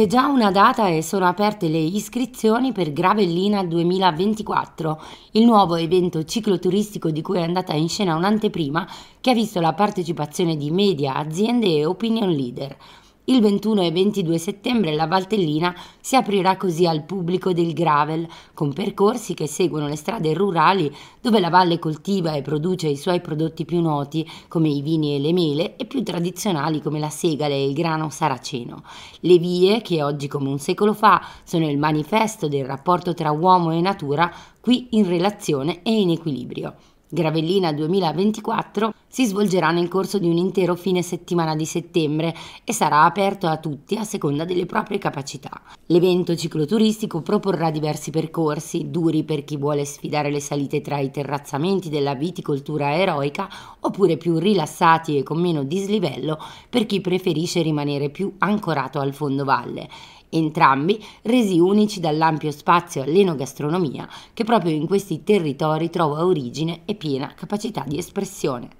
C'è già una data e sono aperte le iscrizioni per Gravellina 2024, il nuovo evento cicloturistico di cui è andata in scena un'anteprima che ha visto la partecipazione di media, aziende e opinion leader. Il 21 e 22 settembre la Valtellina si aprirà così al pubblico del gravel, con percorsi che seguono le strade rurali dove la valle coltiva e produce i suoi prodotti più noti, come i vini e le mele, e più tradizionali come la segale e il grano saraceno. Le vie, che oggi come un secolo fa sono il manifesto del rapporto tra uomo e natura, qui in relazione e in equilibrio. Gravellina 2024 si svolgerà nel corso di un intero fine settimana di settembre e sarà aperto a tutti a seconda delle proprie capacità. L'evento cicloturistico proporrà diversi percorsi, duri per chi vuole sfidare le salite tra i terrazzamenti della viticoltura eroica, oppure più rilassati e con meno dislivello per chi preferisce rimanere più ancorato al fondovalle entrambi resi unici dall'ampio spazio all'enogastronomia che proprio in questi territori trova origine e piena capacità di espressione.